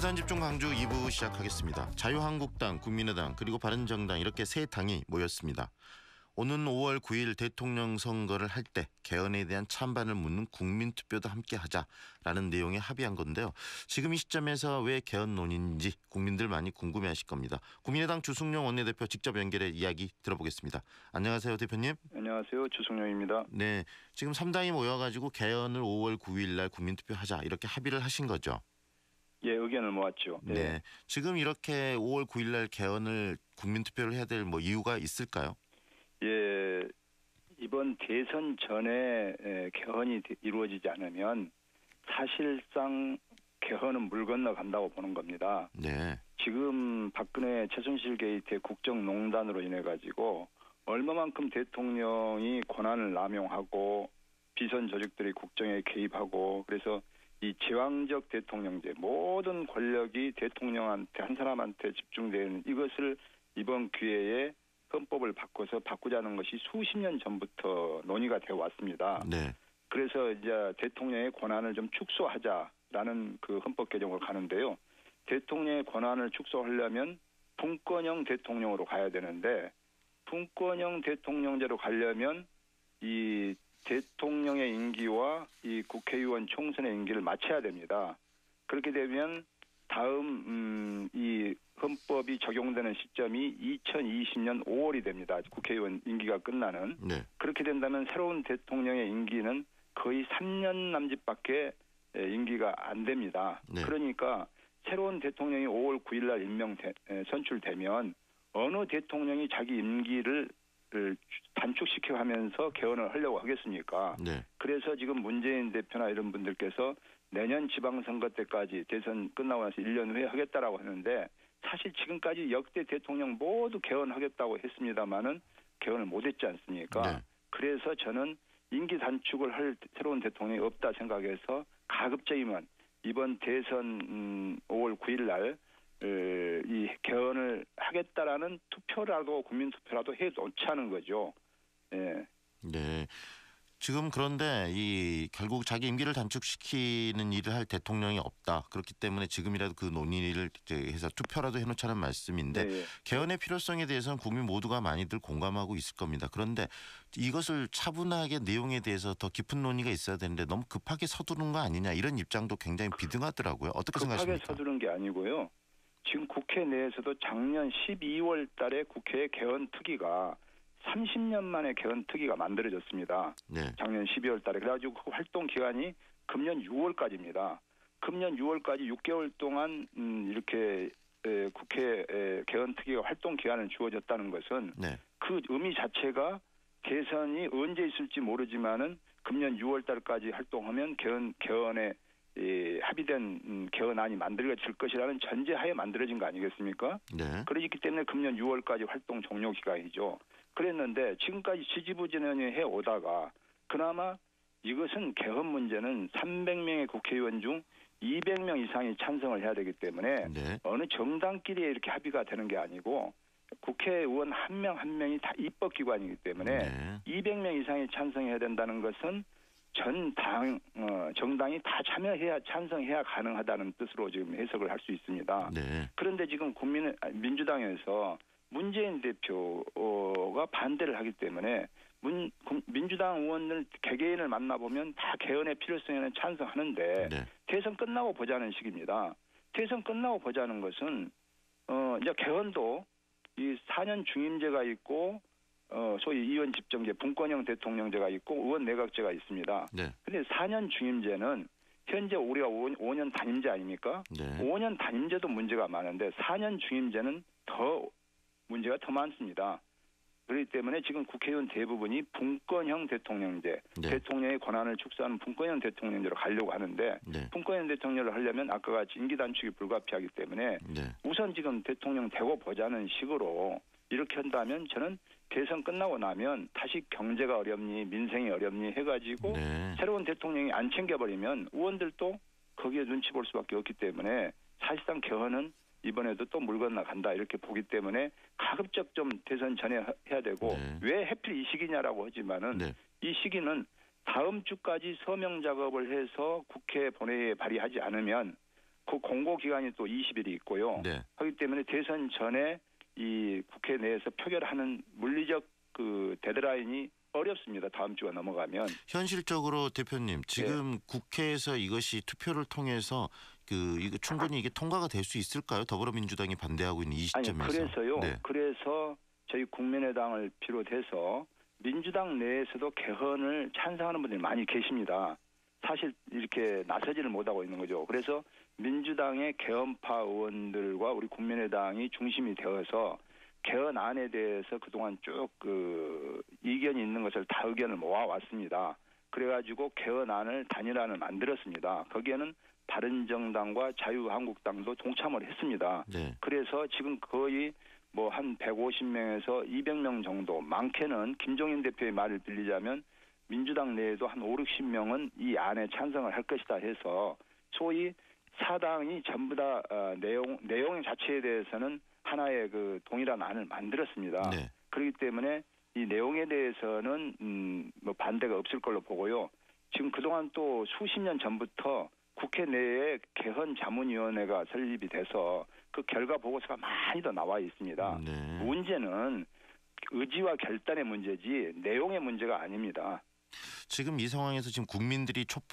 시선 집중 광주 2부 시작하겠습니다. 자유한국당, 국민의당 그리고 바른정당 이렇게 세 당이 모였습니다. 오는 5월 9일 대통령 선거를 할 때 개헌에 대한 찬반을 묻는 국민투표도 함께 하자라는 내용에 합의한 건데요. 지금 이 시점에서 왜 개헌 논의인지 국민들 많이 궁금해하실 겁니다. 국민의당 주승용 원내대표 직접 연결해 이야기 들어보겠습니다. 안녕하세요, 대표님. 안녕하세요, 주승용입니다. 네, 지금 3당이 모여가지고 개헌을 5월 9일 날 국민투표하자 이렇게 합의를 하신 거죠. 예, 의견을 모았죠. 네. 네. 지금 이렇게 5월 9일 날 개헌을 국민투표를 해야 될 뭐 이유가 있을까요? 예, 이번 대선 전에 개헌이 이루어지지 않으면 사실상 개헌은 물 건너 간다고 보는 겁니다. 네. 지금 박근혜 최순실 게이트의 국정농단으로 인해 가지고 얼마만큼 대통령이 권한을 남용하고 비선 조직들이 국정에 개입하고 그래서 이 제왕적 대통령제 모든 권력이 대통령한테 한 사람한테 집중되는 이것을 이번 기회에 헌법을 바꿔서 바꾸자는 것이 수십 년 전부터 논의가 되어 왔습니다. 네. 그래서 이제 대통령의 권한을 좀 축소하자라는 그 헌법 개정을 가는데요. 대통령의 권한을 축소하려면 분권형 대통령으로 가야 되는데 분권형 대통령제로 가려면 이 대통령의 국회의원 총선의 임기를 맞춰야 됩니다. 그렇게 되면 다음 음, 이 헌법이 적용되는 시점이 2020년 5월이 됩니다. 국회의원 임기가 끝나는. 네. 그렇게 된다면 새로운 대통령의 임기는 거의 3년 남짓밖에 임기가 안 됩니다. 네. 그러니까 새로운 대통령이 5월 9일 날 임명 선출되면 어느 대통령이 자기 임기를 단축시켜 하면서 개헌을 하려고 하겠습니까? 네. 그래서 지금 문재인 대표나 이런 분들께서 내년 지방선거 때까지 대선 끝나고 나서 1년 후에 하겠다라고 하는데 사실 지금까지 역대 대통령 모두 개헌하겠다고 했습니다마는 개헌을 못했지 않습니까? 네. 그래서 저는 임기 단축을 할 새로운 대통령이 없다 생각해서 가급적이면 이번 대선 5월 음, 9일 날 이 개헌을 하겠다라는 투표라도 국민 투표라도 해 놓자는 거죠. 예. 네. 지금 그런데 이 결국 자기 임기를 단축시키는 일을 할 대통령이 없다. 그렇기 때문에 지금이라도 그 논의를 해서 투표라도 해놓자는 말씀인데 네. 개헌의 필요성에 대해서는 국민 모두가 많이들 공감하고 있을 겁니다. 그런데 이것을 차분하게 내용에 대해서 더 깊은 논의가 있어야 되는데 너무 급하게 서두른 거 아니냐 이런 입장도 굉장히 비등하더라고요. 어떻게 급하게 생각하십니까? 서두른 게 아니고요. 지금 국회 내에서도 작년 12월 달에 국회 개헌 특위가 30년 만에 개헌 특위가 만들어졌습니다. 네. 작년 12월 달에. 그래가지고 그 활동 기간이 금년 6월까지입니다. 금년 6월까지 6개월 동안 음 이렇게 에, 국회 에, 개헌 특위가 활동 기간을 주어졌다는 것은 네. 그 의미 자체가 대선이 언제 있을지 모르지만은 금년 6월 달까지 활동하면 개헌 개헌에 이 합의된 음, 개헌안이 만들어질 것이라는 전제하에 만들어진 거 아니겠습니까? 네. 그렇기 때문에 금년 6월까지 활동 종료 기간이죠. 그랬는데 지금까지 지지부진하게 해 오다가 그나마 이것은 개헌 문제는 300명의 국회의원 중 200명 이상이 찬성을 해야 되기 때문에 네. 어느 정당끼리 이렇게 합의가 되는 게 아니고 국회의원 한 명한 명이 다 입법기관이기 때문에 네. 200명 이상이 찬성해야 된다는 것은 전 당, 어, 정당이 다 참여해야, 찬성해야 가능하다는 뜻으로 지금 해석을 할 수 있습니다. 네. 그런데 지금 국민, 민주당에서 문재인 대표가 반대를 하기 때문에 문, 민주당 의원들 개개인을 만나보면 다 개헌의 필요성에는 찬성하는데 네. 대선 끝나고 보자는 식입니다. 대선 끝나고 보자는 것은 어 이제 개헌도 이 4년 중임제가 있고 어 소위 이원 집정제 분권형 대통령제가 있고 의원 내각제가 있습니다. 네. 근데 4년 중임제는 현재 우리가 5, 년 단임제 아닙니까? 네. 5년 단임제도 문제가 많은데 4년 중임제는 더 문제가 더 많습니다. 그렇기 때문에 지금 국회의원 대부분이 분권형 대통령제, 네. 대통령의 권한을 축소하는 분권형 대통령제로 가려고 하는데 네. 분권형 대통령을 하려면 아까 같이 임기 단축이 불가피하기 때문에 네. 우선 지금 대통령 되고 보자는 식으로 이렇게 한다면 저는 대선 끝나고 나면 다시 경제가 어렵니 민생이 어렵니 해가지고 네. 새로운 대통령이 안 챙겨버리면 의원들도 거기에 눈치 볼 수밖에 없기 때문에 사실상 개헌은 이번에도 또 물 건너 간다 이렇게 보기 때문에 가급적 좀 대선 전에 해야 되고 네. 왜 해필 이 시기냐라고 하지만은 네. 이 시기는 다음 주까지 서명 작업을 해서 국회 본회의에 발의하지 않으면 그 공고 기간이 또 20일이 있고요. 네. 하기 때문에 대선 전에 이 국회 내에서 표결하는 물리적 그 데드라인이 어렵습니다. 다음 주가 넘어가면 현실적으로 대표님 지금 국회에서 이것이 투표를 통해서 그 이거 충분히 이게 통과가 될 수 있을까요? 더불어민주당이 반대하고 있는 이 아니 시점에서. 그래서요. 네. 그래서 저희 국민의당을 비롯해서 민주당 내에서도 개헌을 찬성하는 분들이 많이 계십니다. 사실 이렇게 나서지를 못하고 있는 거죠. 그래서 민주당의 개헌파 의원들과 우리 국민의당이 중심이 되어서 개헌안에 대해서 그동안 쭉 그 이견이 있는 것을 다 의견을 모아왔습니다. 그래가지고 개헌안을 단일안을 만들었습니다. 거기에는 바른정당과 자유한국당도 동참을 했습니다. 네. 그래서 지금 거의 뭐 한 150명에서 200명 정도 많게는 김종인 대표의 말을 빌리자면 민주당 내에도 한 5, 60명은 이 안에 찬성을 할 것이다 해서 소위 사당이 전부 다 어, 내용 내용 자체에 대해서는 하나의 그 동일한 안을 만들었습니다. 네. 그렇기 때문에 이 내용에 대해서는 음, 뭐 반대가 없을 걸로 보고요. 지금 그동안 또 수십 년 전부터 국회 내에 개헌 자문위원회가 설립이 돼서 그 결과 보고서가 많이 더 나와 있습니다. 네. 문제는 의지와 결단의 문제지 내용의 문제가 아닙니다. 지금 이 상황에서 지금 국민들이 촛불